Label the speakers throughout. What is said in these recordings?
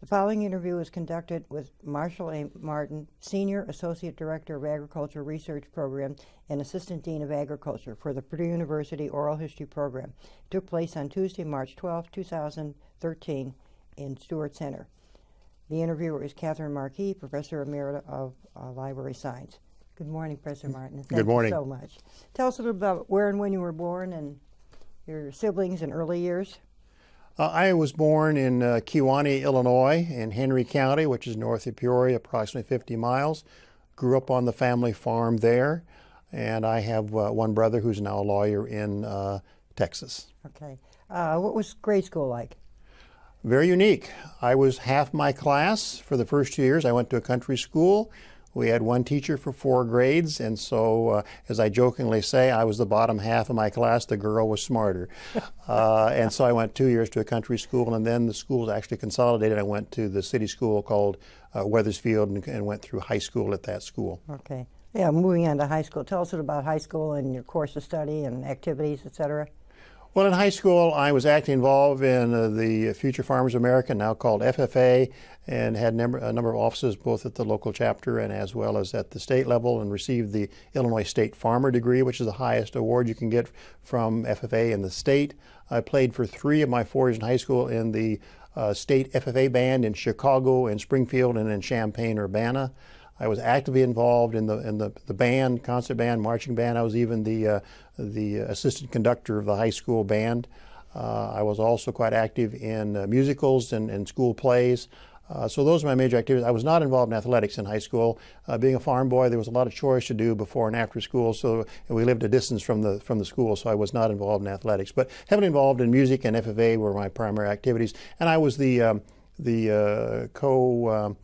Speaker 1: The following interview was conducted with Marshall A. Martin, Senior Associate Director of Agriculture Research Program and Assistant Dean of Agriculture for the Purdue University Oral History Program. It took place on Tuesday, March 12, 2013, in Stewart Center. The interviewer is Katherine Markee, Professor Emerita of uh, Library Science. Good morning, Professor Martin. Thank
Speaker 2: Good morning.
Speaker 1: you so much. Tell us a little about where and when you were born and your siblings in early years.
Speaker 2: Uh, I was born in uh, Kewanee, Illinois, in Henry County, which is north of Peoria, approximately 50 miles. Grew up on the family farm there, and I have uh, one brother who's now a lawyer in uh, Texas.
Speaker 1: Okay. Uh, what was grade school like?
Speaker 2: Very unique. I was half my class for the first two years. I went to a country school. We had one teacher for four grades, and so, uh, as I jokingly say, I was the bottom half of my class. The girl was smarter. uh, and so I went two years to a country school, and then the schools actually consolidated. I went to the city school called uh, Wethersfield and, and went through high school at that school.
Speaker 1: Okay. Yeah, moving on to high school. Tell us about high school and your course of study and activities, et cetera.
Speaker 2: Well, in high school, I was actively involved in uh, the Future Farmers of America, now called FFA, and had number, a number of offices both at the local chapter and as well as at the state level, and received the Illinois State Farmer degree, which is the highest award you can get from FFA in the state. I played for three of my four years in high school in the uh, state FFA band in Chicago, in Springfield, and in Champaign, Urbana. I was actively involved in the in the, the band, concert band, marching band. I was even the uh, the assistant conductor of the high school band. Uh, I was also quite active in uh, musicals and, and, school plays. Uh, so those are my major activities. I was not involved in athletics in high school. Uh, being a farm boy, there was a lot of chores to do before and after school. So we lived a distance from the from the school, so I was not involved in athletics. But heavily involved in music and FFA were my primary activities. And I was the um, the uh, co um,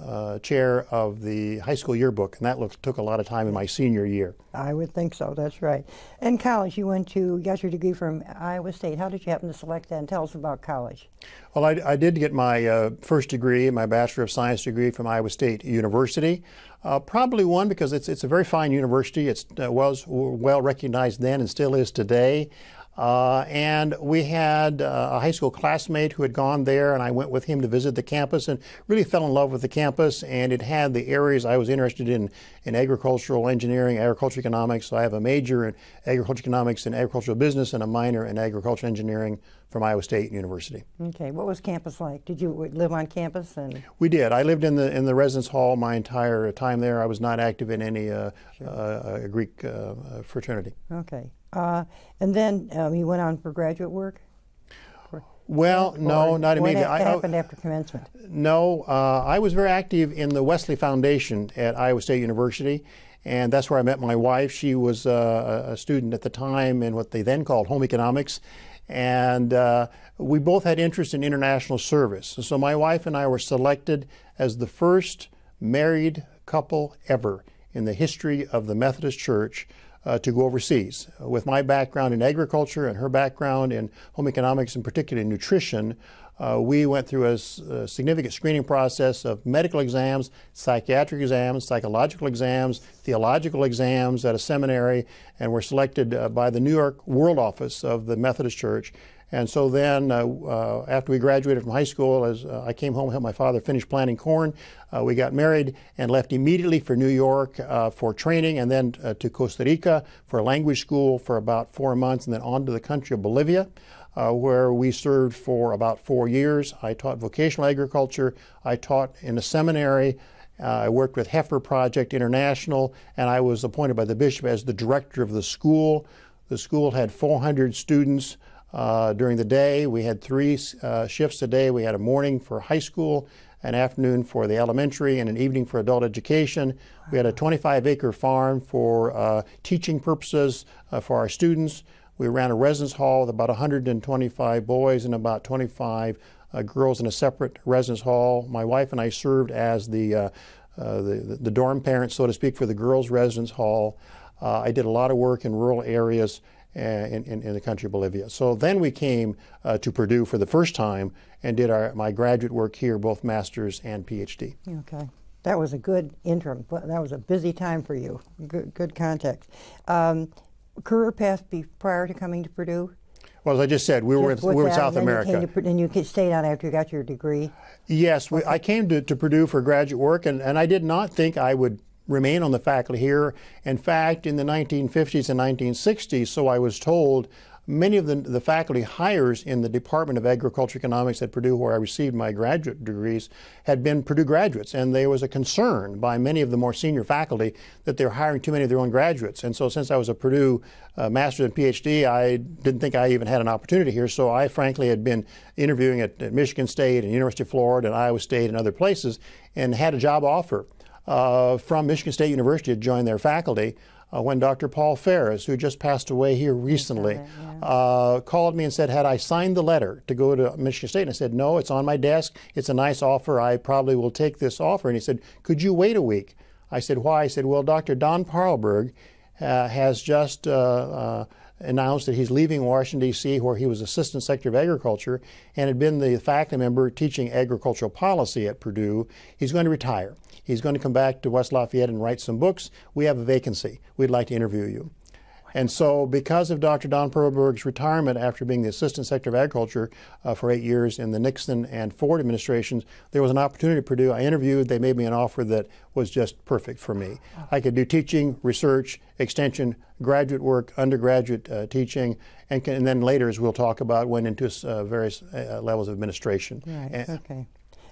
Speaker 2: uh, chair of the high school yearbook, and that took a lot of time in my senior year.
Speaker 1: I would think so. That's right. And college, you went to got your degree from Iowa State. How did you happen to select that? And tell us about college.
Speaker 2: Well, I, I did get my uh, first degree, my Bachelor of Science degree from Iowa State University. Uh, probably one because it's it's a very fine university. It uh, was well recognized then and still is today. Uh, and we had uh, a high school classmate who had gone there, and I went with him to visit the campus and really fell in love with the campus. And it had the areas I was interested in in agricultural engineering, agricultural economics. So I have a major in agricultural economics and agricultural business, and a minor in agricultural engineering from Iowa State University.
Speaker 1: Okay, what was campus like? Did you live on campus? And
Speaker 2: we did. I lived in the in the residence hall my entire time there. I was not active in any uh, sure. uh, Greek uh, fraternity.
Speaker 1: Okay. Uh, and then um, you went on for graduate work?
Speaker 2: Well, no, not immediately.
Speaker 1: What happened I, after commencement?
Speaker 2: No, uh, I was very active in the Wesley Foundation at Iowa State University, and that's where I met my wife. She was uh, a student at the time in what they then called home economics, and uh, we both had interest in international service. So my wife and I were selected as the first married couple ever in the history of the Methodist Church uh, to go overseas. With my background in agriculture and her background in home economics and particularly nutrition, uh, we went through a, a, significant screening process of medical exams, psychiatric exams, psychological exams, theological exams at a seminary, and were selected uh, by the New York World Office of the Methodist Church and so then, uh, uh, after we graduated from high school, as uh, I came home, helped my father finish planting corn, uh, we got married and left immediately for New York uh, for training, and then uh, to Costa Rica for a language school for about four months, and then on to the country of Bolivia. where we served for about four years. I taught vocational agriculture. I taught in a seminary. I worked with Heifer Project International, and I was appointed by the bishop as the director of the school. The school had 400 students. Uh, during the day, we had three uh, shifts a day. We had a morning for high school, an afternoon for the elementary, and an evening for adult education. We had a 25 acre farm for uh, teaching purposes uh, for our students. We ran a residence hall with about 125 boys and about 25 uh, girls in a separate residence hall. My wife and I served as the, uh, the, the, dorm parents, so to speak, for the girls' residence hall. I did a lot of work in rural areas in, in, in, the country of Bolivia. So then we came uh, to Purdue for the first time and did our, my graduate work here, both master's and PhD.
Speaker 1: Okay. That was a good interim. That was a busy time for you. Good, good context. Um, career path be prior to coming to Purdue?
Speaker 2: Well, as I just said, we were in, we were in South
Speaker 1: and
Speaker 2: America.
Speaker 1: You to, and you stayed on after you got your degree.
Speaker 2: Yes, we, I came to, to Purdue for graduate work, and, and I did not think I would remain on the faculty here. In fact, in the 1950s and 1960s, so I was told, many of the, the faculty hires in the Department of Agriculture Economics at Purdue, where I received my graduate degrees, had been Purdue graduates. And there was a concern by many of the more senior faculty that they were hiring too many of their own graduates. And so, since I was a Purdue uh, master's and PhD, I didn't think I even had an opportunity here. So, I frankly had been interviewing at, at Michigan State and University of Florida and Iowa State and other places and had a job offer uh, from Michigan State University to join their faculty. Uh, when Dr. Paul Farris, who just passed away here recently, uh, called me and said, Had I signed the letter to go to Michigan State? And I said, No, it's on my desk. It's a nice offer. I probably will take this offer. And he said, Could you wait a week? I said, Why? I said, Well, Dr. Don Paarlberg uh, has just uh, uh, announced that he's leaving Washington, D.C., where he was Assistant Secretary of Agriculture and had been the faculty member teaching agricultural policy at Purdue. He's going to retire. He's going to come back to West Lafayette and write some books. We have a vacancy. We'd like to interview you. And so, because of Dr. Don Paarlberg's retirement after being the Assistant Secretary of Agriculture uh, for eight years in the Nixon and Ford administrations, there was an opportunity at Purdue. I interviewed, they made me an offer that was just perfect for me. I could do teaching, research, extension, graduate work, undergraduate uh, teaching, and, can, and then later, as we'll talk about, went into uh, various uh, levels of administration.
Speaker 1: Right.
Speaker 2: And-
Speaker 1: okay.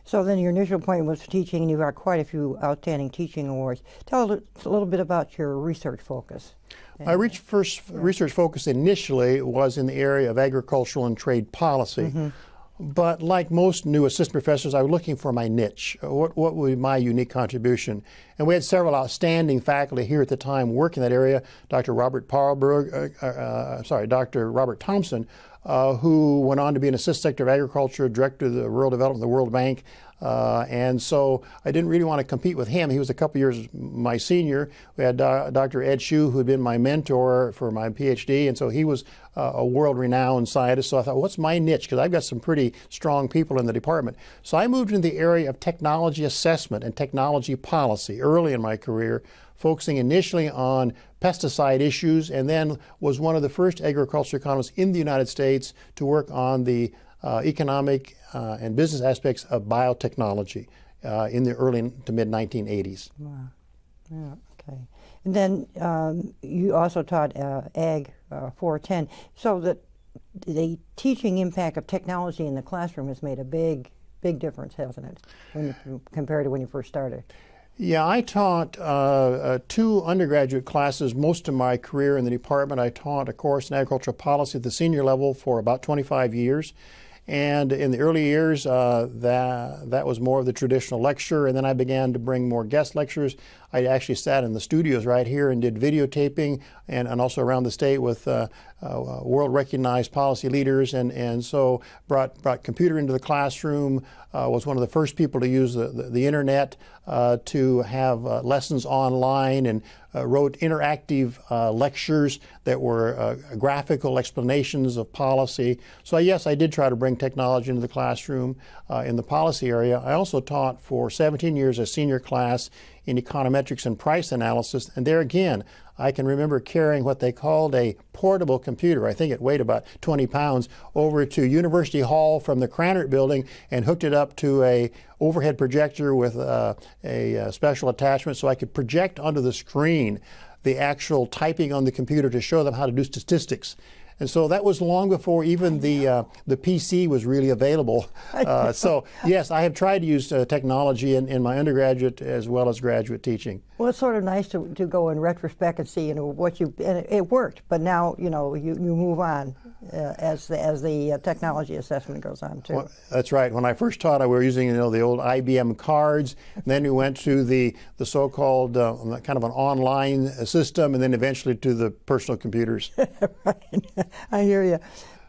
Speaker 1: So then your initial point was teaching, and you got quite a few outstanding teaching awards. Tell us a little bit about your research focus.
Speaker 2: My first research focus initially was in the area of agricultural and trade policy. Mm-hmm. But like most new assistant professors, I was looking for my niche. What, what would be my unique contribution? And we had several outstanding faculty here at the time working in that area. Dr. Robert Paarlberg, uh, uh, sorry, Dr. Robert Thompson, uh, who went on to be an assistant secretary of agriculture, director of the rural development of the World Bank. Uh, and so I didn't really want to compete with him. He was a couple years my senior. We had uh, Dr. Ed Schuh, who had been my mentor for my PhD, and so he was uh, a world-renowned scientist. So I thought, what's my niche? Because I've got some pretty strong people in the department. So I moved into the area of technology assessment and technology policy early in my career, focusing initially on pesticide issues, and then was one of the first agriculture economists in the United States to work on the economic uh, and business aspects of biotechnology uh, in the early to mid 1980s.
Speaker 1: Wow. Yeah. Okay. And then um, you also taught uh, Ag uh, 410. So that the teaching impact of technology in the classroom has made a big, big difference, hasn't it, when you, compared to when you first started?
Speaker 2: Yeah, I taught uh, uh, two undergraduate classes most of my career in the department. I taught a course in agricultural policy at the senior level for about 25 years. And in the early years, uh, that, that was more of the traditional lecture. And then I began to bring more guest lectures. I actually sat in the studios right here and did videotaping and, and also around the state with uh, uh, world recognized policy leaders. And, and so brought, brought computer into the classroom, uh, was one of the first people to use the, the, the internet uh, to have uh, lessons online and uh, wrote interactive lectures that were graphical explanations of policy. So, yes, I did try to bring technology into the classroom in the policy area. I also taught for 17 years a senior class in econometrics and price analysis. And there again, I can remember carrying what they called a portable computer. I think it weighed about 20 pounds over to University Hall from the Krannert building and hooked it up to a overhead projector with uh, a, a special attachment so I could project onto the screen the actual typing on the computer to show them how to do statistics. And so that was long before even the uh, the PC was really available. Uh, so yes, I have tried to use uh, technology in, in my undergraduate as well as graduate teaching.
Speaker 1: Well, it's sort of nice to, to go in retrospect and see, you know, what you and it, it worked. But now, you know, you, you move on uh, as the as the uh, technology assessment goes on too.
Speaker 2: Well, that's right. When I first taught, I were using you know the old IBM cards. then we went to the the so-called uh, kind of an online system, and then eventually to the personal computers.
Speaker 1: right. I hear you.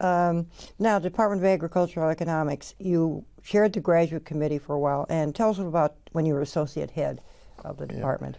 Speaker 1: Um, now, Department of Agricultural Economics, you chaired the graduate committee for a while, and tell us about when you were associate head of the department.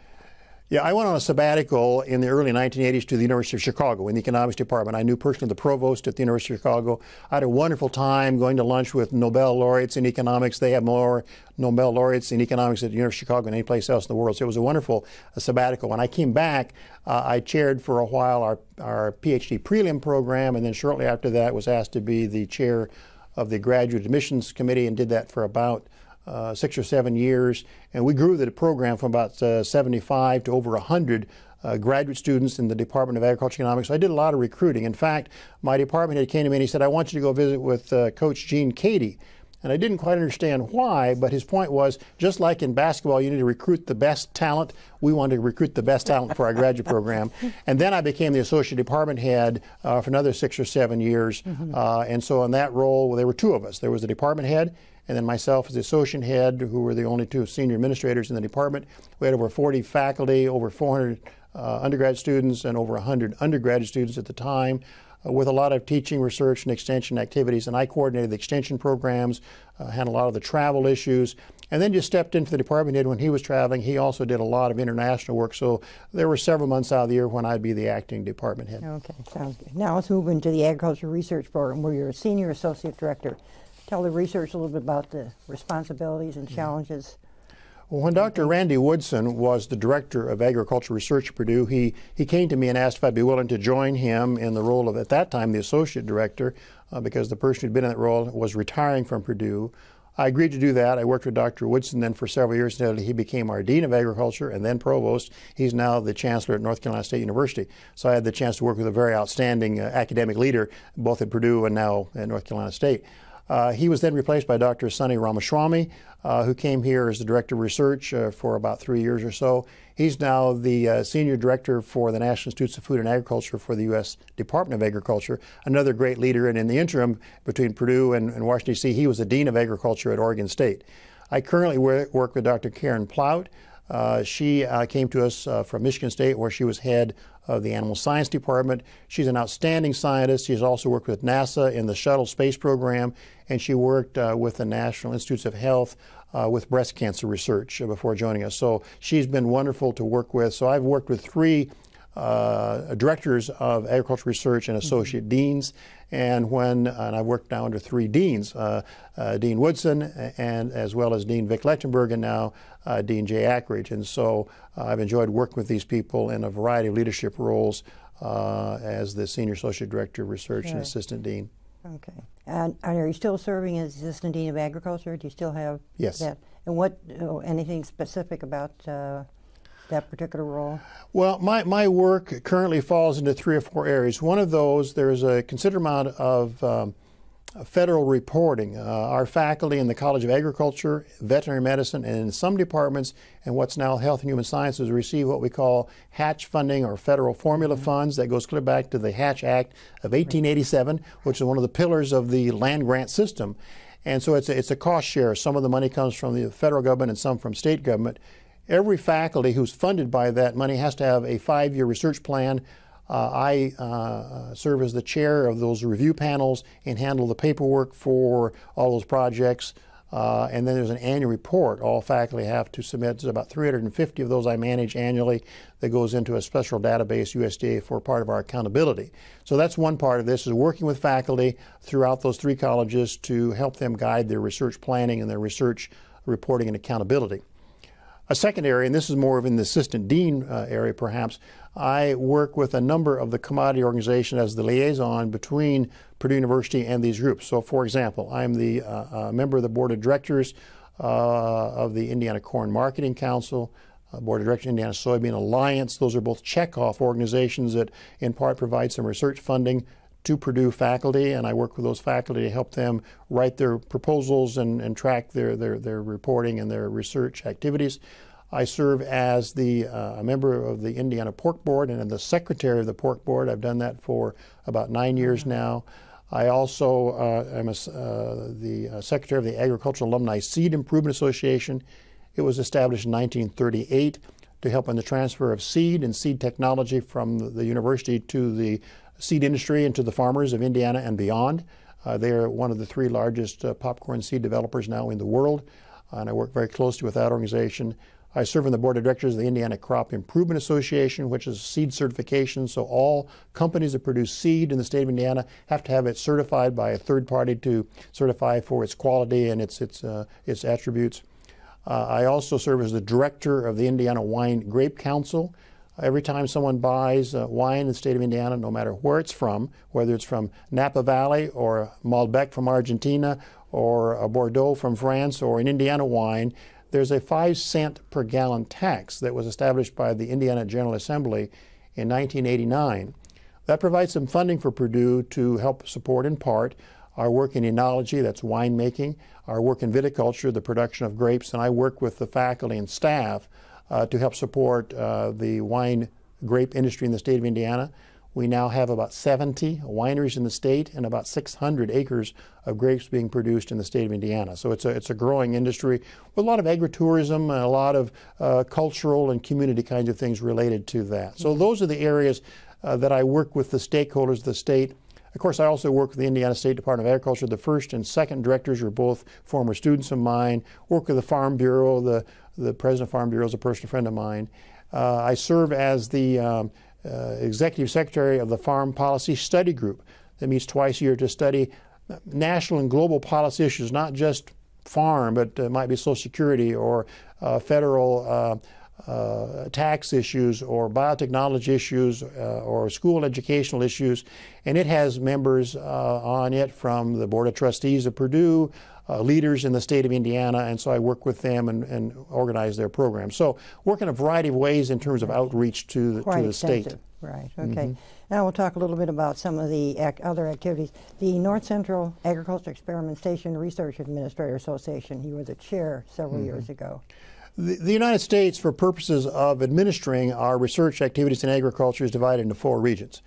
Speaker 2: Yeah, I went on a sabbatical in the early 1980s to the University of Chicago in the economics department. I knew personally the provost at the University of Chicago. I had a wonderful time going to lunch with Nobel laureates in economics. They have more Nobel laureates in economics at the University of Chicago than any place else in the world. So it was a wonderful uh, sabbatical. When I came back, uh, I chaired for a while our, our PhD prelim program, and then shortly after that was asked to be the chair of the graduate admissions committee and did that for about uh, six or seven years, and we grew the program from about uh, 75 to over 100 uh, graduate students in the Department of Agriculture Economics. So I did a lot of recruiting. In fact, my department head came to me and he said, I want you to go visit with uh, Coach Gene Keady. And I didn't quite understand why, but his point was just like in basketball, you need to recruit the best talent. We wanted to recruit the best talent for our graduate program. And then I became the associate department head uh, for another six or seven years. Mm -hmm. and so in that role, there were two of us. There was the department head, and then myself as the associate head, who were the only two senior administrators in the department. We had over 40 faculty, over 400 uh, undergrad students, and over 100 undergraduate students at the time. Uh, with a lot of teaching, research, and extension activities. And I coordinated the extension programs, uh, had a lot of the travel issues, and then just stepped into the department head when he was traveling. He also did a lot of international work. So there were several months out of the year when I'd be the acting department head.
Speaker 1: Okay, sounds good. Now let's move into the agriculture research program where you're a senior associate director tell the research a little bit about the responsibilities and challenges?
Speaker 2: Well, when Dr. Randy Woodson was the director of agricultural research at Purdue, he, he came to me and asked if I'd be willing to join him in the role of, at that time, the associate director, uh, because the person who'd been in that role was retiring from Purdue. I agreed to do that. I worked with Dr. Woodson then for several years until he became our Dean of Agriculture and then Provost. He's now the Chancellor at North Carolina State University. So I had the chance to work with a very outstanding uh, academic leader, both at Purdue and now at North Carolina State. Uh, he was then replaced by Dr. Sonny Ramaswamy, uh, who came here as the Director of Research uh, for about three years or so. He's now the uh, Senior Director for the National Institutes of Food and Agriculture for the U.S. Department of Agriculture, another great leader. And in the interim between Purdue and, and Washington, D.C., he was the Dean of Agriculture at Oregon State. I currently work with Dr. Karen Plaut. Uh, she uh, came to us from Michigan State, where she was head of the Animal Science Department. She's an outstanding scientist. She's also worked with NASA in the shuttle space program, and she worked uh, with the National Institutes of Health uh, with breast cancer research before joining us. So she's been wonderful to work with. So I've worked with three uh, directors of agricultural research and associate mm -hmm. deans. And when and I worked now under three deans, uh, uh, Dean Woodson, and as well as Dean Vic Lechtenberg, and now uh, Dean Jay Akridge. And so uh, I've enjoyed working with these people in a variety of leadership roles uh, as the senior associate director of research and assistant dean.
Speaker 1: Okay. And, and, are you still serving as assistant dean of agriculture? Do you still have
Speaker 2: yes.
Speaker 1: that? And what? Oh, anything specific about? That particular role?
Speaker 2: Well, my, my work currently falls into three or four areas. One of those, there's a considerable amount of um, federal reporting. Uh, our faculty in the College of Agriculture, Veterinary Medicine, and in some departments, and what's now Health and Human Sciences, receive what we call Hatch funding or federal formula mm -hmm. funds that goes clear back to the Hatch Act of 1887, which is one of the pillars of the land grant system. And so it's a, it's a cost share. Some of the money comes from the federal government and some from state government. Every faculty who's funded by that money has to have a five-year research plan. Uh, I uh, serve as the chair of those review panels and handle the paperwork for all those projects. Uh, and then there's an annual report all faculty have to submit. There's about 350 of those I manage annually that goes into a special database, USDA, for part of our accountability. So that's one part of this is working with faculty throughout those three colleges to help them guide their research planning and their research reporting and accountability. A second area, and this is more of in the assistant dean uh, area perhaps, I work with a number of the commodity organizations as the liaison between Purdue University and these groups. So for example, I'm the uh, uh, member of the board of directors uh, of the Indiana Corn Marketing Council, uh, Board of Directors Indiana Soybean Alliance. Those are both checkoff organizations that in part provide some research funding to Purdue faculty, and I work with those faculty to help them write their proposals and, and track their, their, their reporting and their research activities. I serve as the uh, a member of the Indiana Pork Board and the secretary of the Pork Board. I've done that for about nine years mm-hmm. now. I also uh, am a, uh, the uh, secretary of the Agricultural Alumni Seed Improvement Association. It was established in 1938 to help in the transfer of seed and seed technology from the, the university to the seed industry and to the farmers of Indiana and beyond. Uh, they are one of the three largest uh, popcorn seed developers now in the world, and I work very closely with that organization. I serve on the board of directors of the Indiana Crop Improvement Association, which is seed certification. So all companies that produce seed in the state of Indiana have to have it certified by a third party to certify for its quality and its its uh, its attributes. Uh, I also serve as the director of the Indiana Wine Grape Council. Every time someone buys uh, wine in the state of Indiana, no matter where it's from, whether it's from Napa Valley or Malbec from Argentina or a Bordeaux from France or an Indiana wine, there's a five cent per gallon tax that was established by the Indiana General Assembly in 1989. That provides some funding for Purdue to help support, in part, our work in enology, that's winemaking, our work in viticulture, the production of grapes, and I work with the faculty and staff uh, to help support uh, the wine grape industry in the state of Indiana. We now have about 70 wineries in the state and about 600 acres of grapes being produced in the state of Indiana. So it's a, it's a growing industry with a lot of agritourism and a lot of uh, cultural and community kinds of things related to that. So those are the areas uh, that I work with the stakeholders of the state. Of course, I also work with the Indiana State Department of Agriculture. The first and second directors are both former students of mine. Work with the Farm Bureau. The, the president of Farm Bureau is a personal friend of mine. Uh, I serve as the um, uh, executive secretary of the Farm Policy Study Group that meets twice a year to study national and global policy issues, not just farm, but it might be Social Security or uh, federal uh, uh, tax issues or biotechnology issues uh, or school educational issues. And it has members on it from the Board of Trustees of Purdue, uh, leaders in the state of Indiana, and so I work with them and, and organize their programs. So work in a variety of ways in terms of outreach to the,
Speaker 1: Quite
Speaker 2: to the
Speaker 1: extensive.
Speaker 2: state.
Speaker 1: Right, okay. Now we'll talk a little bit about some of the ac- other activities. The North Central Agriculture Experimentation Research Administrator Association, you were the chair several years ago.
Speaker 2: The, United States, for purposes of administering our research activities in agriculture, is divided into four regions.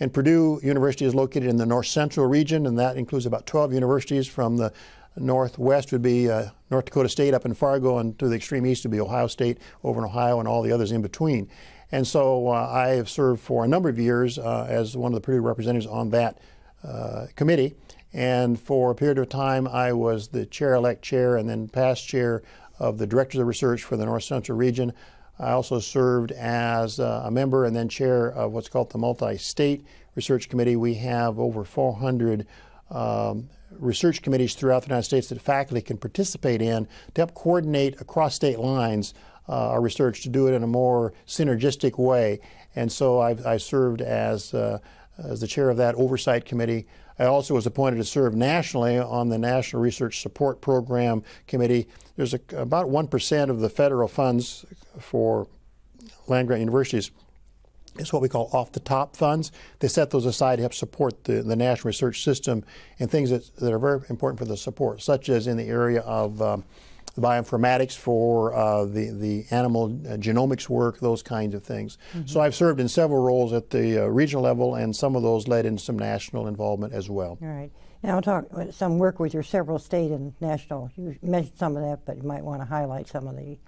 Speaker 2: And Purdue University is located in the north central region, and that includes about 12 universities from the northwest would be uh, North Dakota State up in Fargo, and to the extreme east would be Ohio State over in Ohio and all the others in between. And so uh, I have served for a number of years uh, as one of the Purdue representatives on that uh, committee. And for a period of time, I was the chair elect chair and then past chair of the directors of research for the North Central region. I also served as uh, a member and then chair of what's called the Multi State Research Committee. We have over 400 um, research committees throughout the United States that faculty can participate in to help coordinate across state lines uh, our research to do it in a more synergistic way. And so I've, I served as, uh, as the chair of that oversight committee. I also was appointed to serve nationally on the National Research Support Program Committee. There's a, about 1% of the federal funds for land grant universities is what we call off the top funds. They set those aside to help support the, the national research system and things that, that are very important for the support, such as in the area of um, bioinformatics for uh, the, the animal uh, genomics work, those kinds of things. Mm-hmm. So I've served in several roles at the uh, regional level, and some of those led in some national involvement as well.
Speaker 1: All right. Now, I'll talk uh, some work with your several state and national. You mentioned some of that, but you might want to highlight some of the.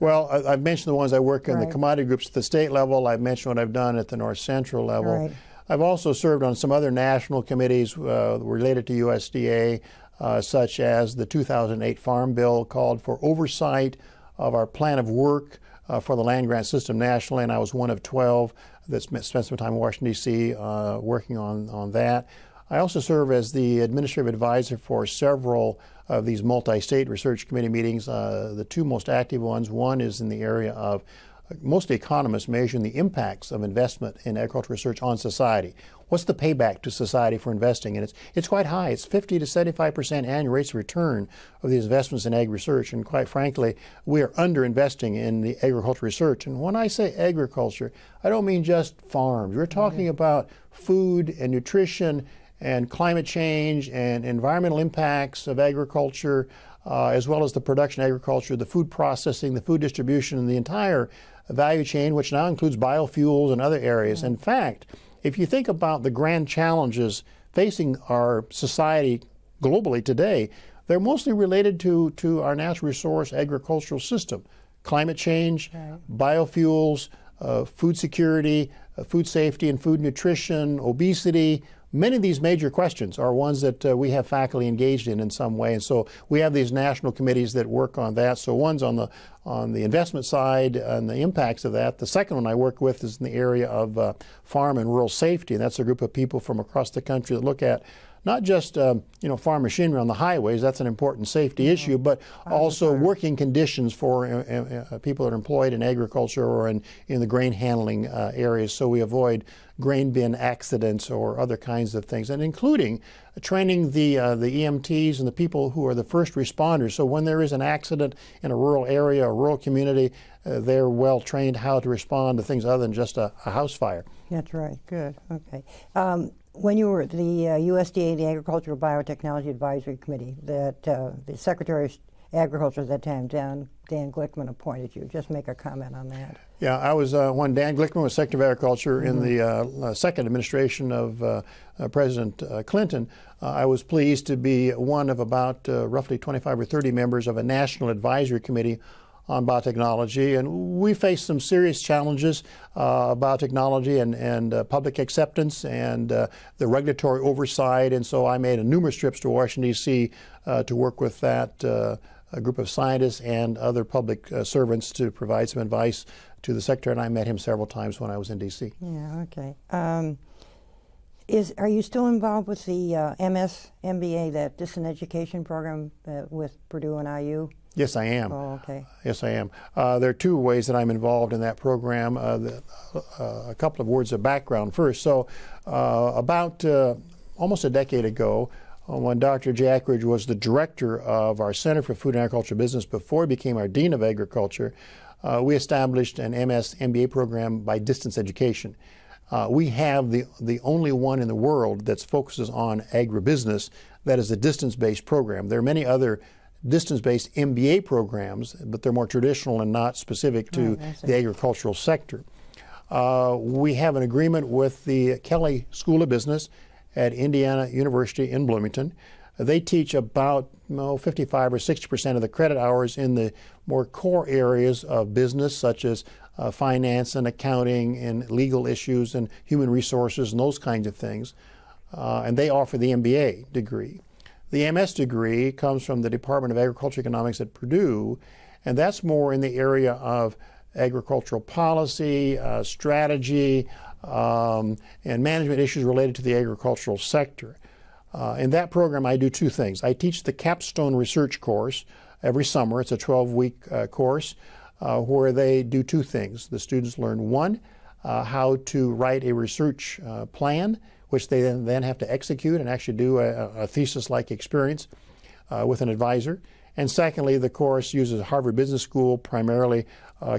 Speaker 2: Well, I, have mentioned the ones I work in
Speaker 1: right.
Speaker 2: the commodity groups at the state level. I've mentioned what I've done at the North Central level.
Speaker 1: Right.
Speaker 2: I've also served on some other national committees uh, related to USDA uh, such as the 2008 Farm Bill called for oversight of our plan of work uh, for the land grant system nationally, and I was one of 12 that spent some time in Washington, D.C. Uh, working on, on that. I also serve as the administrative advisor for several of these multi-state research committee meetings. Uh, the two most active ones, one is in the area of mostly economists measuring the impacts of investment in agricultural research on society. What's the payback to society for investing? And it's, it's quite high. It's 50 to 75% annual rates of return of these investments in ag research. And quite frankly, we are underinvesting in the agricultural research. And when I say agriculture, I don't mean just farms. We're talking mm-hmm. about food and nutrition and climate change and environmental impacts of agriculture, uh, as well as the production agriculture, the food processing, the food distribution, and the entire value chain, which now includes biofuels and other areas. In fact, if you think about the grand challenges facing our society globally today, they're mostly related to, to our natural resource agricultural system. Climate change, right. biofuels, uh, food security, uh, food safety and food nutrition, obesity, Many of these major questions are ones that uh, we have faculty engaged in in some way, and so we have these national committees that work on that. So one's on the on the investment side and the impacts of that. The second one I work with is in the area of uh, farm and rural safety, and that's a group of people from across the country that look at not just um, you know farm machinery on the highways. That's an important safety issue but also working conditions for uh, uh, uh, people that are employed in agriculture or in, in the grain handling uh, areas so we avoid grain bin accidents or other kinds of things and including training the uh, the EMTs and the people who are the first responders. So when there is an accident in a rural area a rural community uh, they're well trained how to respond to things other than just a, a house fire.
Speaker 1: That's right. Good. Okay. Um, when you were at the uh, USDA, the Agricultural Biotechnology Advisory Committee, that uh, the Secretary of Agriculture at that time, Dan, Dan Glickman, appointed you. Just make a comment on that.
Speaker 2: Yeah, I was uh, when Dan Glickman was Secretary of Agriculture mm -hmm. in the uh, uh, second administration of uh, President Clinton. I was pleased to be one of about roughly 25 or 30 members of a national advisory committee on biotechnology, and we faced some serious challenges uh, about technology and, and uh, public acceptance and uh, the regulatory oversight. And so I made numerous trips to Washington, D.C. Uh, to work with that uh, group of scientists and other public uh, servants to provide some advice to the secretary. And I met him several times when I was in D.C.
Speaker 1: Yeah, okay. Um, is, are you still involved with the MS MBA, that distant education program with Purdue and IU?
Speaker 2: Yes, I am.
Speaker 1: Oh, okay.
Speaker 2: Yes, I am. Uh, there are two ways that I'm involved in that program. Uh, the, uh, a couple of words of background first. So, uh, about uh, almost a decade ago, uh, when Dr. Jay Akridge was the director of our Center for Food and Agriculture Business before he became our Dean of Agriculture, we established an MS MBA program by distance education. Uh, we have the, the only one in the world that focuses on agribusiness that is a distance-based program. There are many other distance-based MBA programs, but they're more traditional and not specific to the agricultural sector. Uh, we have an agreement with the Kelley School of Business at Indiana University in Bloomington. They teach about oh, 55 or 60 percent of the credit hours in the more core areas of business, such as uh, finance and accounting and legal issues and human resources and those kinds of things. Uh, and they offer the MBA degree. The MS degree comes from the Department of Agriculture Economics at Purdue, and that's more in the area of agricultural policy, uh, strategy, um, and management issues related to the agricultural sector. Uh, in that program, I do two things. I teach the capstone research course every summer. It's a 12 week uh, course uh, where they do two things. The students learn one, uh, how to write a research uh, plan which they then, have to execute and actually do a, a thesis-like experience uh, with an advisor. And secondly, the course uses Harvard Business School, primarily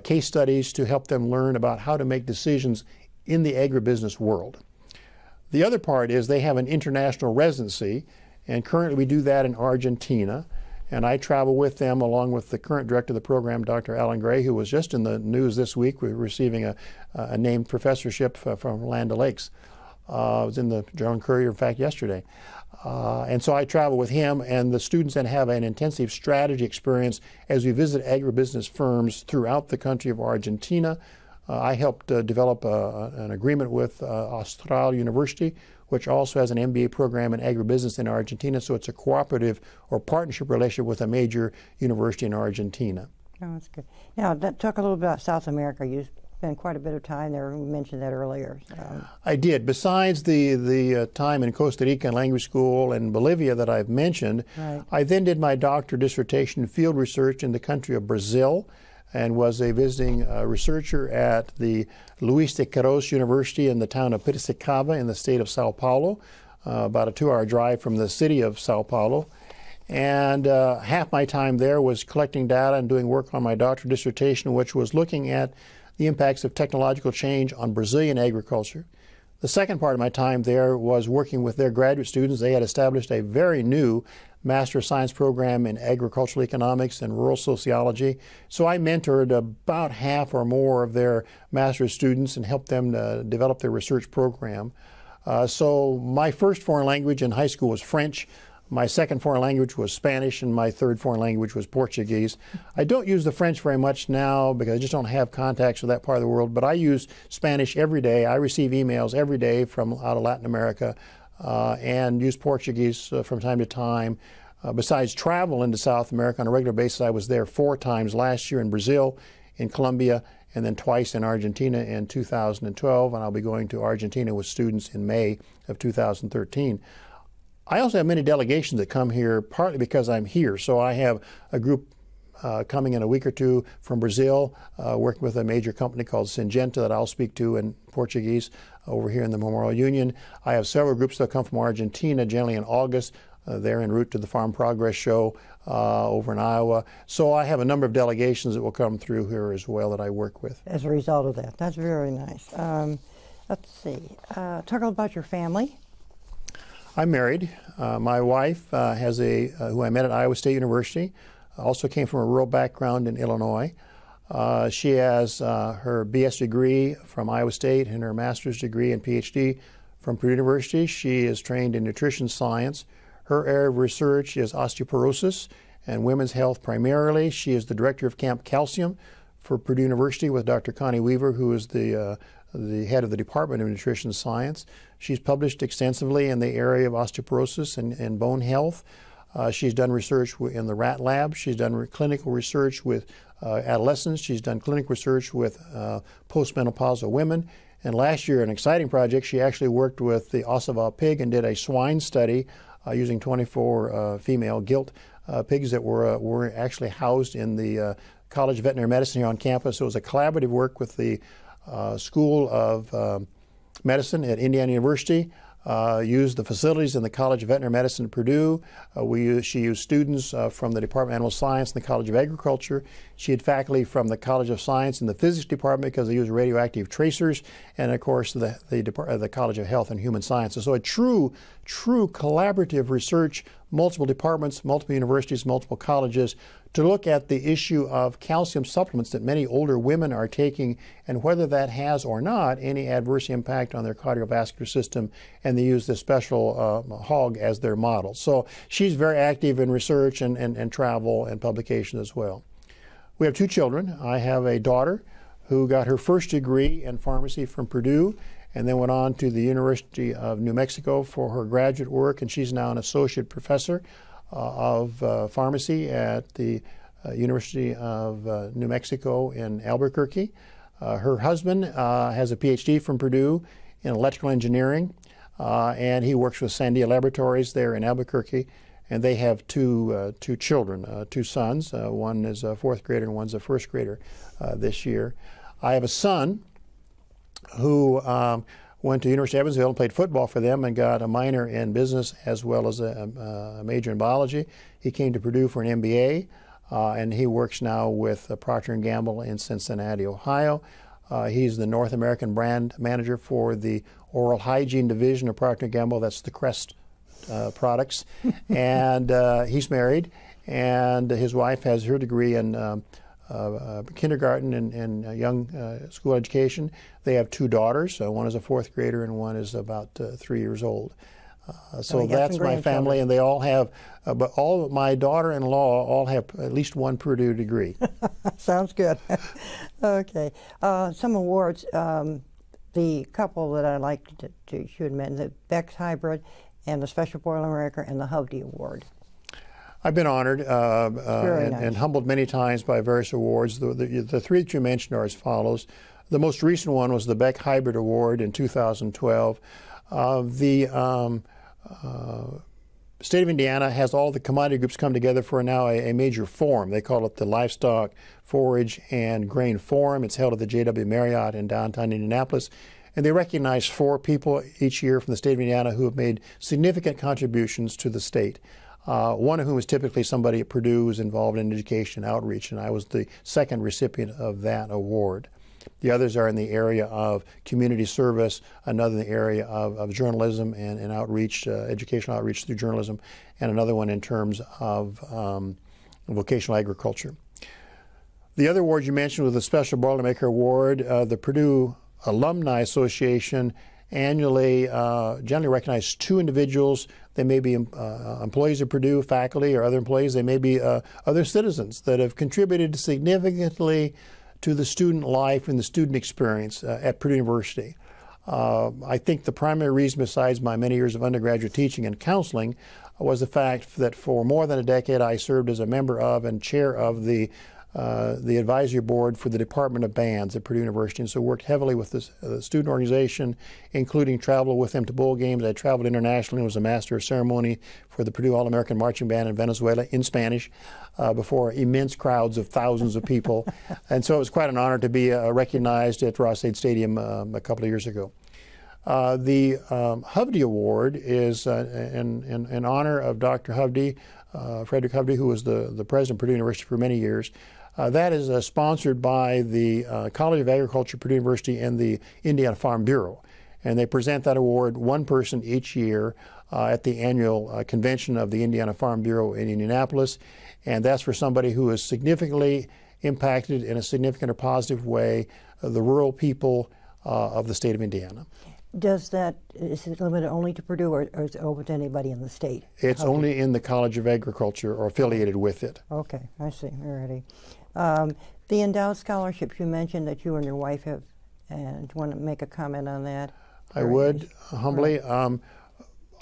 Speaker 2: case studies to help them learn about how to make decisions in the agribusiness world. The other part is they have an international residency, and currently we do that in Argentina. And I travel with them along with the current director of the program, Dr. Allan Gray, who was just in the news this week. We're receiving a, a named professorship from Land O'Lakes. Uh, I was in the Journal Courier, in fact, yesterday. Uh, and so I travel with him, and the students then have an intensive strategy experience as we visit agribusiness firms throughout the country of Argentina. Uh, I helped uh, develop a, an agreement with uh, Austral University, which also has an MBA program in agribusiness in Argentina. So it's a cooperative or partnership relationship with a major university in Argentina.
Speaker 1: Oh, that's good. Now, talk a little bit about South America. You spent quite a bit of time there. We mentioned that earlier.
Speaker 2: So. I did. Besides the the uh, time in Costa Rica and language school and Bolivia that I've mentioned, right. I then did my doctoral dissertation field research in the country of Brazil and was a visiting uh, researcher at the Luiz de Queiroz University in the town of Piracicaba in the state of Sao Paulo, uh, about a two-hour drive from the city of Sao Paulo. And uh, half my time there was collecting data and doing work on my doctoral dissertation, which was looking at the impacts of technological change on Brazilian agriculture. The second part of my time there was working with their graduate students. They had established a very new Master of Science program in agricultural economics and rural sociology. So I mentored about half or more of their master's students and helped them to develop their research program. Uh, so my first foreign language in high school was French. My second foreign language was Spanish, and my third foreign language was Portuguese. I don't use the French very much now because I just don't have contacts with that part of the world, but I use Spanish every day. I receive emails every day from out of Latin America and use Portuguese uh, from time to time. Uh, besides travel into South America on a regular basis, I was there four times last year in Brazil, in Colombia, and then twice in Argentina in 2012, and I'll be going to Argentina with students in May of 2013. I also have many delegations that come here partly because I'm here. So I have a group uh, coming in a week or two from Brazil, uh, working with a major company called Syngenta that I'll speak to in Portuguese over here in the Memorial Union. I have several groups that come from Argentina, generally in August. Uh, they're en route to the Farm Progress Show uh, over in Iowa. So I have a number of delegations that will come through here as well that I work with.
Speaker 1: As a result of that, that's very nice. Um, let's see. Uh, talk about your family.
Speaker 2: I'm married. Uh, my wife uh, has a uh, who I met at Iowa State University. Also came from a rural background in Illinois. Uh, she has uh, her BS degree from Iowa State and her master's degree and PhD from Purdue University. She is trained in nutrition science. Her area of research is osteoporosis and women's health primarily. She is the director of Camp Calcium for Purdue University with Dr. Connie Weaver, who is the uh, the head of the Department of Nutrition Science. She's published extensively in the area of osteoporosis and, and bone health. Uh, she's done research in the rat lab. She's done re clinical research with adolescents. She's done clinic research with uh, postmenopausal women. And last year, an exciting project, she actually worked with the Ossabaw pig and did a swine study uh, using 24 uh, female gilt uh, pigs that were, were actually housed in the College of Veterinary Medicine here on campus. It was a collaborative work with the School of um, Medicine at Indiana University uh, used the facilities in the College of Veterinary Medicine at Purdue. Uh, we she used students uh, from the Department of Animal Science and the College of Agriculture. She had faculty from the College of Science and the Physics Department because they use radioactive tracers, and of course the, the, uh, the College of Health and Human Sciences. So a true, true collaborative research, multiple departments, multiple universities, multiple colleges to look at the issue of calcium supplements that many older women are taking and whether that has or not any adverse impact on their cardiovascular system. And they use this special uh, hog as their model. So she's very active in research and, and, and travel and publication as well. We have two children. I have a daughter who got her first degree in pharmacy from Purdue and then went on to the University of New Mexico for her graduate work, and she's now an associate professor of uh, pharmacy at the uh, University of New Mexico in Albuquerque. her husband has a PhD from Purdue in electrical engineering, and he works with Sandia Laboratories there in Albuquerque and they have two uh, two children, uh, two sons. Uh, one is a fourth grader and one's a first grader this year. I have a son who um, went to University of Evansville and played football for them and got a minor in business as well as a, a major in biology. He came to Purdue for an MBA, uh, and he works now with uh, Procter & Gamble in Cincinnati, Ohio. Uh, he's the North American brand manager for the oral hygiene division of Procter & Gamble. That's the Crest uh, products. and uh, he's married, and his wife has her degree in um, uh, kindergarten and, and young uh, school education. They have two daughters. So one is a fourth grader and one is about uh, three years old. Uh, so that's my family, and they all have, uh, but all my daughter-in-law all have at least one Purdue degree.
Speaker 1: Sounds good. okay, uh, some awards. Um, the couple that I like to, to should mention, the Beck's Hybrid and the Special Boilermaker and the Hovde Award.
Speaker 2: I've been honored uh, uh, and, nice. and, humbled many times by various awards. The, the, the, three that you mentioned are as follows. The most recent one was the Beck Hybrid Award in 2012. Uh, the um, uh, state of Indiana has all the commodity groups come together for now a, a, major forum. They call it the Livestock, Forage, and Grain Forum. It's held at the JW Marriott in downtown Indianapolis. And they recognize four people each year from the state of Indiana who have made significant contributions to the state. Uh, one of whom is typically somebody at Purdue who's involved in education outreach, and I was the second recipient of that award. The others are in the area of community service, another in the area of, of journalism and, and outreach, uh, educational outreach through journalism, and another one in terms of um, vocational agriculture. The other award you mentioned was the Special Boilermaker Award. Uh, the Purdue Alumni Association annually uh, generally recognizes two individuals. They may be uh, employees of Purdue, faculty, or other employees. They may be uh, other citizens that have contributed significantly to the student life and the student experience uh, at Purdue University. Uh, I think the primary reason, besides my many years of undergraduate teaching and counseling, was the fact that for more than a decade I served as a member of and chair of the uh, the advisory board for the Department of Bands at Purdue University, and so worked heavily with the uh, student organization, including travel with them to bowl games. I traveled internationally and was a master of ceremony for the Purdue All-American Marching Band in Venezuela in Spanish uh, before immense crowds of thousands of people. and so it was quite an honor to be uh, recognized at Ross-Ade Stadium um, a couple of years ago. Uh, the um, Hovde Award is uh, in, in, in, honor of Dr. Hovde, uh, Frederick Hovde, who was the, the president of Purdue University for many years. Uh, that is uh, sponsored by the uh, College of Agriculture, Purdue University, and the Indiana Farm Bureau. And they present that award one person each year uh, at the annual uh, convention of the Indiana Farm Bureau in Indianapolis. And that's for somebody who has significantly impacted in a significant or positive way the rural people of the state of Indiana.
Speaker 1: Does that, is it limited only to Purdue or, or is it open to anybody in the state?
Speaker 2: It's only in the College of Agriculture or affiliated with it.
Speaker 1: Okay, I see, already. Um, the endowed scholarships, you mentioned that you and your wife have, and do you want to make a comment on that?
Speaker 2: I would, nice. humbly. Right. Um,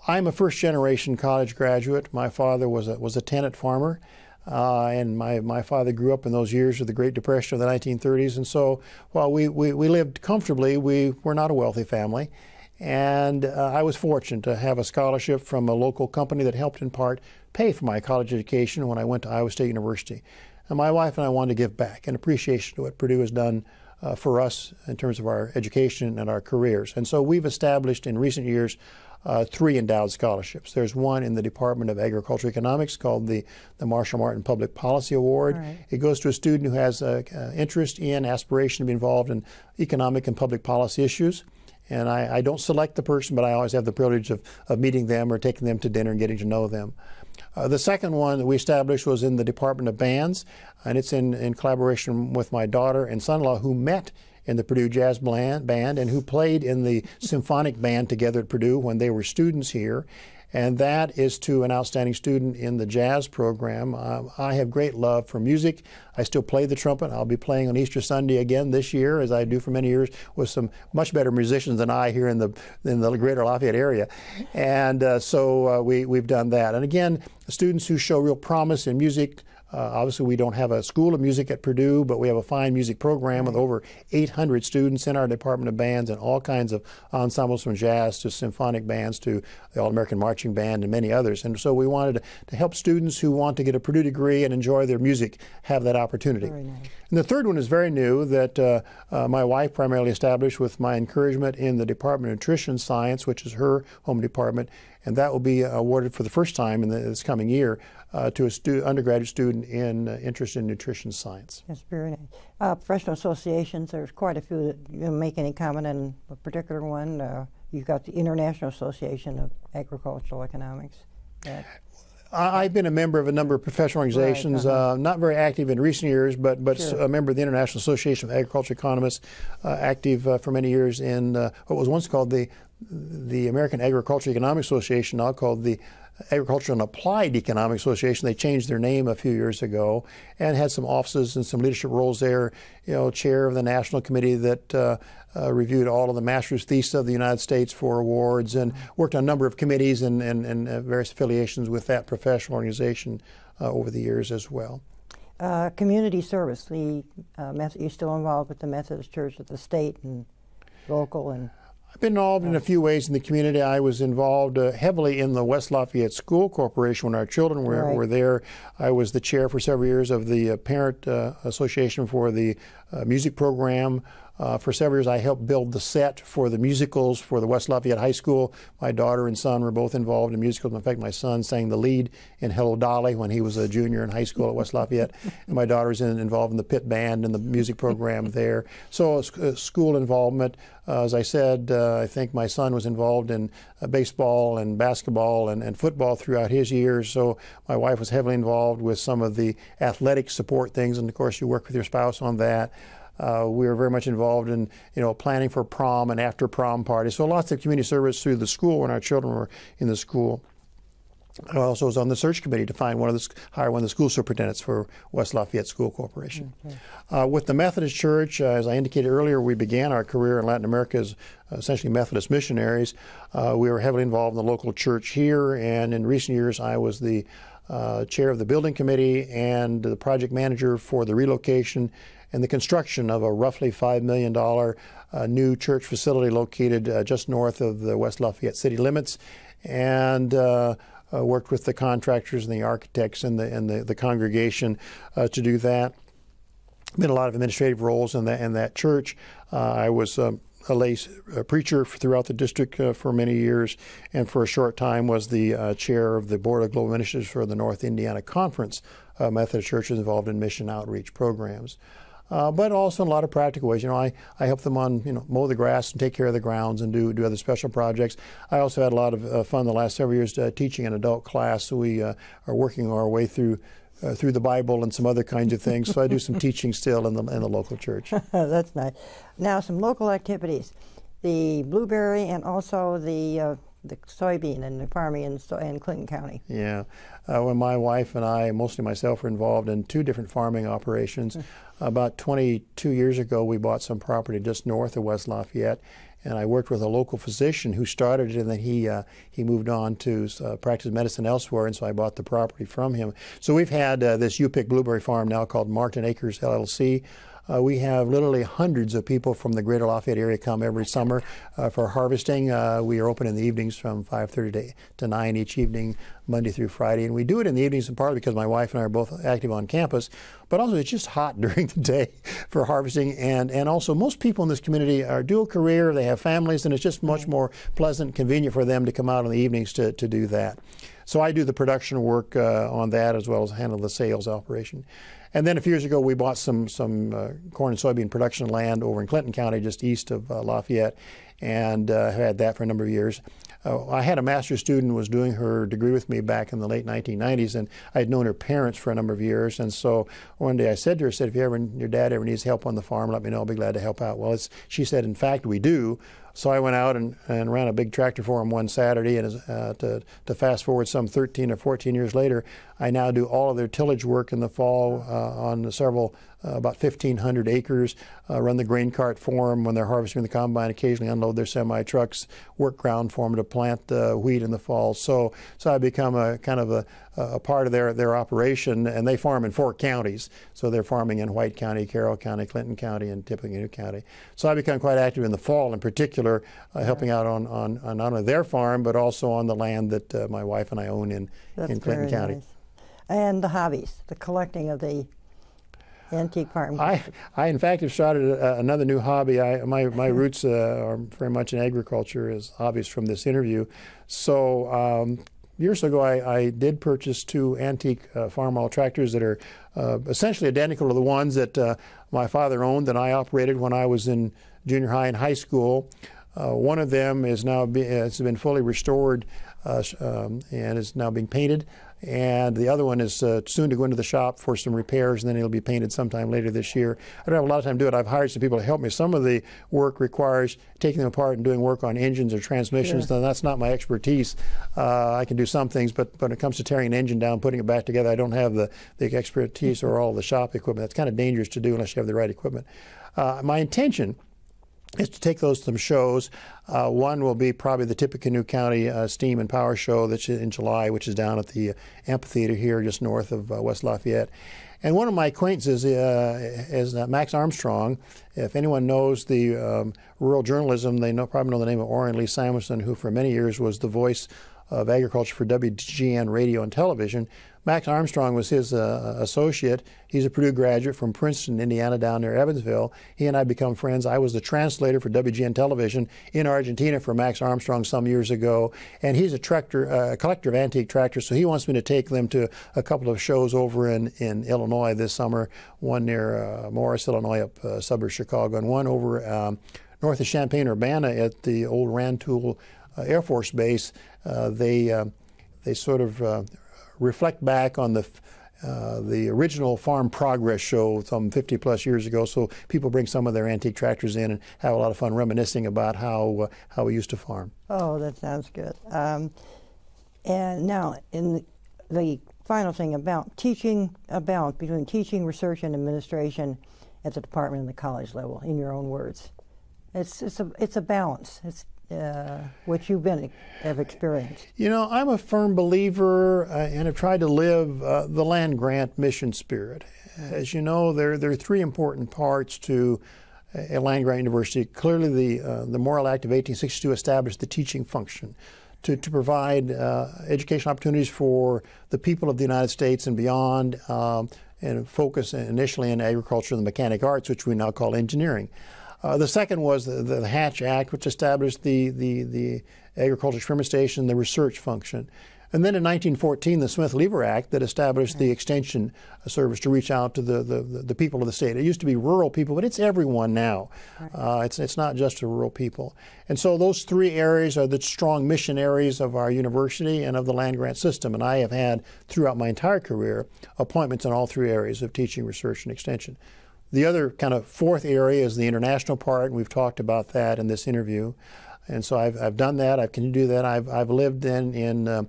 Speaker 2: I'm a first generation college graduate. My father was a, was a tenant farmer. Uh, and my, my father grew up in those years of the Great Depression of the 1930s. And so while we, we, we lived comfortably, we were not a wealthy family. And uh, I was fortunate to have a scholarship from a local company that helped in part pay for my college education when I went to Iowa State University. And my wife and I wanted to give back in appreciation to what Purdue has done uh, for us in terms of our education and our careers. And so we've established in recent years uh, three endowed scholarships. There's one in the Department of Agricultural Economics called the, the Marshall Martin Public Policy Award. Right. It goes to a student who has an interest in, aspiration to be involved in economic and public policy issues. And I, I, don't select the person, but I always have the privilege of, of meeting them or taking them to dinner and getting to know them. Uh, the second one that we established was in the Department of Bands, and it's in, in collaboration with my daughter and son-in-law who met in the Purdue Jazz Band and who played in the symphonic band together at Purdue when they were students here and that is to an outstanding student in the jazz program. Uh, I have great love for music. I still play the trumpet. I'll be playing on Easter Sunday again this year, as I do for many years, with some much better musicians than I here in the in the greater Lafayette area. And uh, so uh, we we've done that. And again, students who show real promise in music. Uh, obviously, we don't have a school of music at Purdue, but we have a fine music program with over 800 students in our Department of Bands and all kinds of ensembles from jazz to symphonic bands to the All American Marching Band and many others. And so we wanted to, to, help students who want to get a Purdue degree and enjoy their music have that opportunity.
Speaker 1: Nice.
Speaker 2: And the third one is very new that uh, uh, my wife primarily established with my encouragement in the Department of Nutrition Science, which is her home department, and that will be awarded for the first time in this coming year uh, to a stu undergraduate student in uh, interest in nutrition science.
Speaker 1: That's very nice. Uh, professional associations, there's quite a few that you make any comment on a particular one. Uh, you've got the International Association of Agricultural Economics.
Speaker 2: I've been a member of a number of professional organizations, right, uh-huh. uh, not very active in recent years, but but sure. a member of the International Association of Agriculture Economists, uh, active uh, for many years in uh, what was once called the the American Agriculture Economic Association, now called the Agricultural and Applied Economic Association. They changed their name a few years ago and had some offices and some leadership roles there. You know, chair of the national committee that uh, uh, reviewed all of the master's thesis of the United States for awards and worked on a number of committees and, and, and uh, various affiliations with that professional organization uh, over the years as well.
Speaker 1: Uh, community service. The uh, you're still involved with the Methodist Church at the state and local and
Speaker 2: I've been involved in a few ways in the community. I was involved uh, heavily in the West Lafayette School Corporation when our children were, right. were there. I was the chair for several years of the uh, Parent uh, Association for the uh, music program. Uh, for several years, I helped build the set for the musicals for the West Lafayette High School. My daughter and son were both involved in musicals. In fact, my son sang the lead in Hello Dolly when he was a junior in high school at West Lafayette. and my daughter was in, involved in the pit band and the music program there. So, uh, school involvement. Uh, as I said, uh, I think my son was involved in uh, baseball and basketball and, and football throughout his years. So, my wife was heavily involved with some of the athletic support things. And of course, you work with your spouse on that. Uh, we were very much involved in, you know, planning for prom and after prom parties. So lots of community service through the school when our children were in the school. I also was on the search committee to find one of the hire one of the school superintendents for West Lafayette School Corporation. Uh, with the Methodist Church, uh, as I indicated earlier, we began our career in Latin America as essentially Methodist missionaries. Uh, we were heavily involved in the local church here, and in recent years, I was the uh, chair of the building committee and the project manager for the relocation and the construction of a roughly $5 million uh, new church facility located uh, just north of the West Lafayette city limits. And uh, uh, worked with the contractors and the architects and the, and the, the congregation uh, to do that. Been a lot of administrative roles in that, in that church. I was um, a lay preacher throughout the district uh, for many years, and for a short time was the uh, chair of the board of global ministers for the North Indiana Conference. Methodist churches involved in mission outreach programs uh, but also in a lot of practical ways. You know, I, I help them on, you know, mow the grass and take care of the grounds and do, do other special projects. I also had a lot of uh, fun the last several years uh, teaching an adult class. So we uh, are working our way through uh, through the Bible and some other kinds of things. So I do some teaching still in the in the local church.
Speaker 1: That's nice. Now some local activities, the blueberry and also the uh, the soybean and the farming in, in Clinton County.
Speaker 2: Yeah, uh, when my wife and I, mostly myself, were involved in two different farming operations. About 22 years ago, we bought some property just north of West Lafayette, and I worked with a local physician who started it, and then he uh, he moved on to uh, practice medicine elsewhere, and so I bought the property from him. So we've had uh, this U-pick blueberry farm now called Martin Acres LLC. Uh, we have literally hundreds of people from the greater Lafayette area come every summer uh, for harvesting. Uh, we are open in the evenings from 5.30 to, to 9 each evening, Monday through Friday. And we do it in the evenings in part because my wife and I are both active on campus, but also it's just hot during the day for harvesting. And, and also most people in this community are dual career, they have families, and it's just much more pleasant, convenient for them to come out in the evenings to, to do that. So I do the production work uh, on that as well as handle the sales operation. And then a few years ago, we bought some some uh, corn and soybean production land over in Clinton County, just east of uh, Lafayette, and uh, had that for a number of years. Uh, I had a master's student was doing her degree with me back in the late 1990s, and I had known her parents for a number of years. And so one day I said to her, I said, if you ever, your dad ever needs help on the farm, let me know. I'll be glad to help out. Well, she said, in fact, we do. So I went out and, and ran a big tractor for him one Saturday, and uh, to, to fast forward some 13 or 14 years later, I now do all of their tillage work in the fall uh, on several, uh, about 1,500 acres, uh, run the grain cart for them when they're harvesting the combine, occasionally unload their semi trucks, work ground for them to plant wheat in the fall. So, so I become a kind of a, a part of their, their operation, and they farm in four counties. So they're farming in White County, Carroll County, Clinton County, and Tippecanoe County. So I become quite active in the fall in particular, uh, helping out on, on, on, not only their farm, but also on the land that uh, my wife and I own in, in Clinton County.
Speaker 1: Nice and the hobbies, the collecting of the antique farm.
Speaker 2: I, I in fact have started a, another new hobby. I, my, my roots uh, are very much in agriculture, as obvious from this interview. So um, years ago, I, I, did purchase two antique uh, Farmall tractors that are uh, essentially identical to the ones that uh, my father owned and I operated when I was in junior high and high school. Uh, one of them is now be, has been fully restored uh, um, and is now being painted and the other one is uh, soon to go into the shop for some repairs, and then it'll be painted sometime later this year. I don't have a lot of time to do it. I've hired some people to help me. Some of the work requires taking them apart and doing work on engines or transmissions. Sure. That's not my expertise. Uh, I can do some things, but, but when it comes to tearing an engine down, putting it back together, I don't have the, the expertise or all the shop equipment. That's kind of dangerous to do unless you have the right equipment. Uh, my intention is to take those to some shows. Uh, one will be probably the Tippecanoe County uh, Steam and Power Show that's in July, which is down at the uh, amphitheater here just north of uh, West Lafayette. And one of my acquaintances uh, is uh, Max Armstrong. If anyone knows the um, rural journalism, they know, probably know the name of Orion Samuelson, who for many years was the voice of agriculture for WGN radio and television. Max Armstrong was his uh, associate. He's a Purdue graduate from Princeton, Indiana, down near Evansville. He and I become friends. I was the translator for WGN Television in Argentina for Max Armstrong some years ago, and he's a tractor, uh, collector of antique tractors. So he wants me to take them to a couple of shows over in, in Illinois this summer. One near uh, Morris, Illinois, up uh, suburb Chicago, and one over um, north of Champaign Urbana at the old Rantoul uh, Air Force Base. Uh, they uh, they sort of reflect back on the uh, the original Farm Progress show some 50 plus years ago. So people bring some of their antique tractors in and have a lot of fun reminiscing about how uh, how we used to farm.
Speaker 1: Oh, that sounds good. Um, And now, in the, final thing about teaching, about between teaching, research, and administration at the department and the college level, in your own words, it's it's a it's a balance. It's uh, what you've been have experienced.
Speaker 2: You know, I'm a firm believer uh, and have tried to live uh, the land grant mission spirit. As you know, there there are three important parts to a land grant university. Clearly, the uh, the Morrill Act of 1862 established the teaching function to, to provide uh, educational opportunities for the people of the United States and beyond, um, and focus initially in agriculture and the mechanic arts, which we now call engineering. Uh, the second was the, the, Hatch Act, which established the, the, the agriculture experiment station, the research function. And then in 1914, the Smith-Lever Act that established the extension service to reach out to the, the, the, people of the state. It used to be rural people, but it's everyone now. Right. Uh, it's, it's not just the rural people. And so those three areas are the strong mission areas of our university and of the land grant system. And I have had, throughout my entire career, appointments in all three areas of teaching, research, and extension. The other kind of fourth area is the international part, and we've talked about that in this interview. And so I've, I've done that. I can do that. I've, I've lived in, in uh,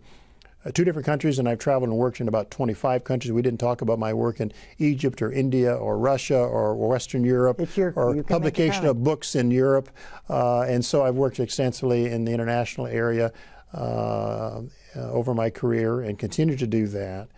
Speaker 2: uh, two different countries, and I've traveled and worked in about 25 countries. We didn't talk about my work in Egypt or India or Russia or Western Europe
Speaker 1: your,
Speaker 2: or publication of books in Europe. Uh, and so I've worked extensively in the international area uh, over my career and continue to do that.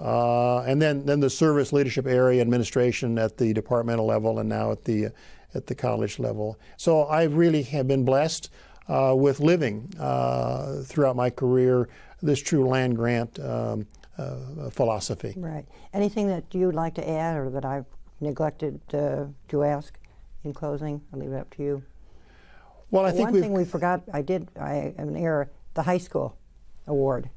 Speaker 2: Uh, and then, then the service leadership area administration at the departmental level and now at the at the college level. So I really have been blessed uh, with living uh, throughout my career this true land grant um, uh, philosophy.
Speaker 1: Right. Anything that you would like to add or that I've neglected uh, to ask in closing? I'll leave it up to you.
Speaker 2: Well, I
Speaker 1: think
Speaker 2: one
Speaker 1: thing we forgot, I did, I an error, the high school award.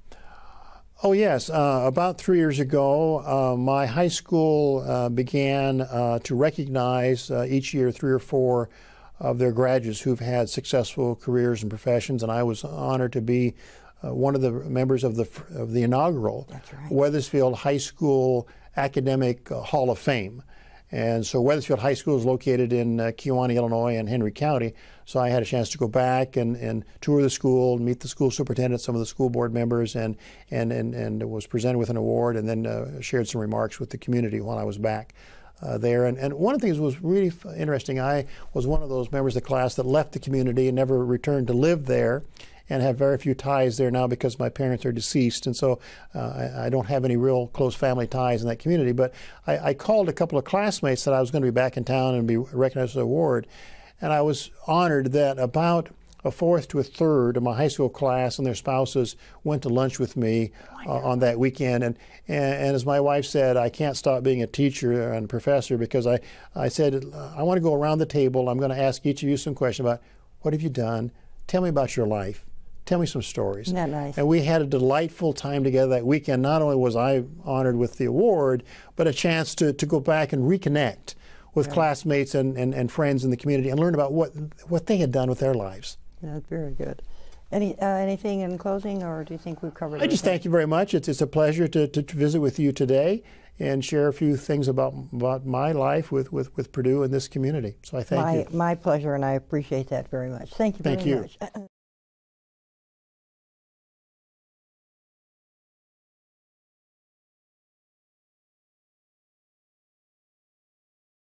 Speaker 2: Oh, yes. Uh, about three years ago, uh, my high school uh, began uh, to recognize uh, each year three or four of their graduates who've had successful careers and professions, and I was honored to be uh, one of the members of the of the inaugural
Speaker 1: right.
Speaker 2: Wethersfield High School Academic Hall of Fame. And so Wethersfield High School is located in uh, Kewanee, Illinois, and Henry County. So I had a chance to go back and, and tour the school, meet the school superintendent, some of the school board members, and and and, and was presented with an award, and then uh, shared some remarks with the community while I was back. Uh, there. And, and one of the things was really interesting. I was one of those members of the class that left the community and never returned to live there and have very few ties there now because my parents are deceased, and so uh, I, I, don't have any real close family ties in that community. But I, I, called a couple of classmates that I was going to be back in town and be recognized with an award, and I was honored that about a fourth to a third of my high school class and their spouses went to lunch with me uh, on that weekend. And, and, and, as my wife said, I can't stop being a teacher and a professor because I, I said, I want to go around the table. I'm going to ask each of you some questions about what have you done? Tell me about your life. Tell me some stories.
Speaker 1: Isn't that nice?
Speaker 2: And we had a delightful time together that weekend. Not only was I honored with the award, but a chance to, to go back and reconnect with right. classmates and, and, and friends in the community and learn about what, what they had done with their lives.
Speaker 1: That's very good. Any uh, anything in closing, or do you think we've covered?
Speaker 2: I just thank you very much. It's, it's a pleasure to, to, to, visit with you today and share a few things about about my life with, with, with Purdue and this community. So I thank
Speaker 1: my,
Speaker 2: you.
Speaker 1: My pleasure, and I appreciate that very much. Thank you
Speaker 2: thank you.
Speaker 1: much.